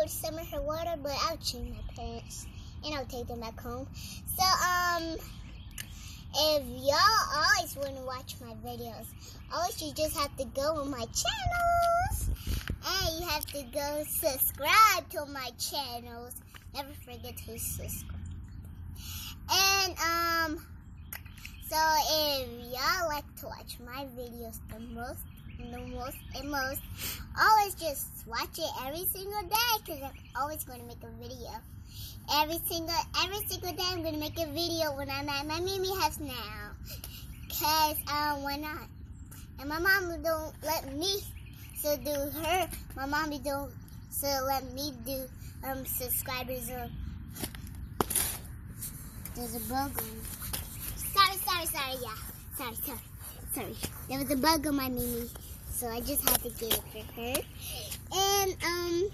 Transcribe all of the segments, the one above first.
for some of her water, but I'll change my pants and I'll take them back home. So, um, if y'all always want to watch my videos, always you just have to go on my channels and you have to go subscribe to my channels. Never forget to subscribe. And, um, so if y'all like to watch my videos the most, the most, and most, always just watch it every single day because I'm always going to make a video. Every single, every single day I'm going to make a video when I'm at my Mimi house now. Cause, um, why not? And my mom don't let me so do her. My mommy don't so let me do um subscribers of. There's a bug on. Sorry, sorry, sorry, yeah. Sorry, sorry, sorry. There was a bug on my Mimi, so I just had to get it for her. And um,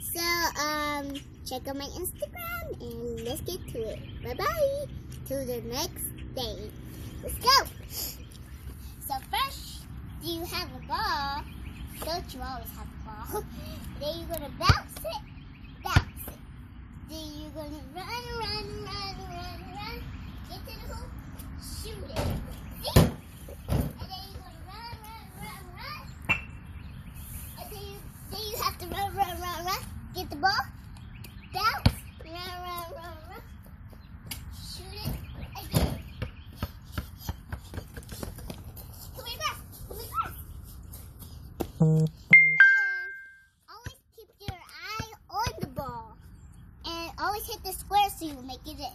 so um, check out my Instagram and let's get to it. Bye bye. To the next day. Let's go. So first, do you have a ball? Don't you always have a ball? then you're gonna bounce it, bounce it. Then you're gonna run, run, run, run, run. Get to the hoop, shoot it. Get the ball. Bounce. Run, run, run, run. Shoot it. Come here. Come here always keep your eye on the ball. And always hit the square so you make it in.